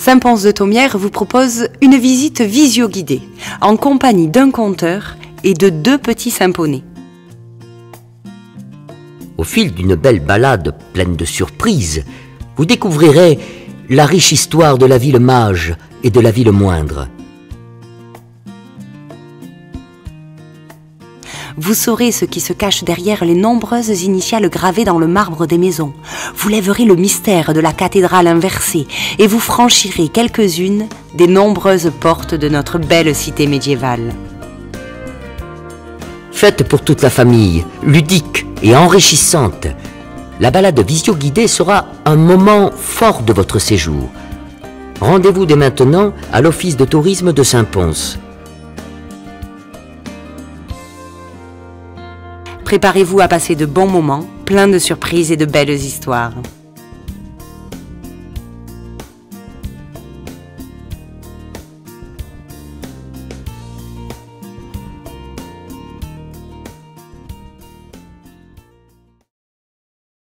Saint-Pons de Thomière vous propose une visite visio-guidée en compagnie d'un conteur et de deux petits symponés. Au fil d'une belle balade pleine de surprises, vous découvrirez la riche histoire de la ville mage et de la ville moindre. Vous saurez ce qui se cache derrière les nombreuses initiales gravées dans le marbre des maisons. Vous lèverez le mystère de la cathédrale inversée et vous franchirez quelques-unes des nombreuses portes de notre belle cité médiévale. Faite pour toute la famille, ludique et enrichissante, la balade visio-guidée sera un moment fort de votre séjour. Rendez-vous dès maintenant à l'Office de tourisme de Saint-Pons. Préparez-vous à passer de bons moments, pleins de surprises et de belles histoires.